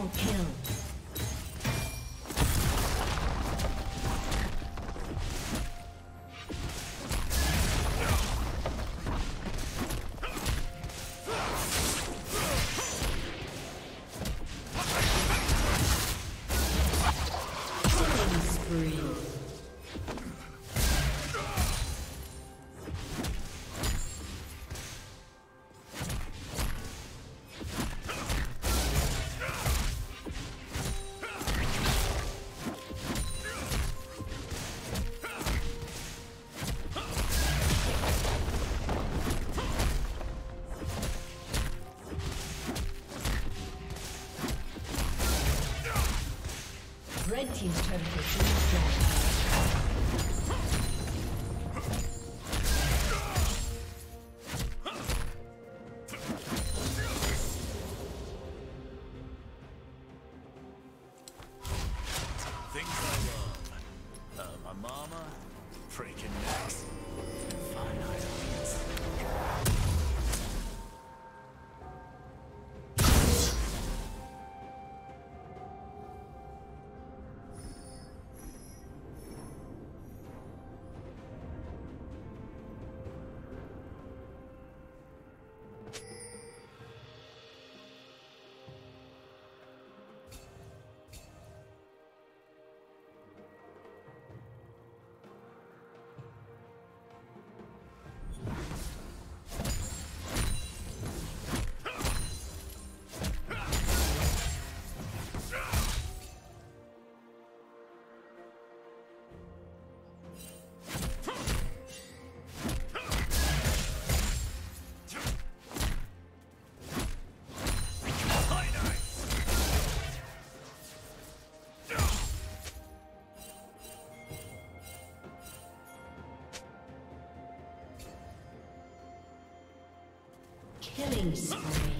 Double kill. Team's turret Killing spree.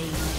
Rampage.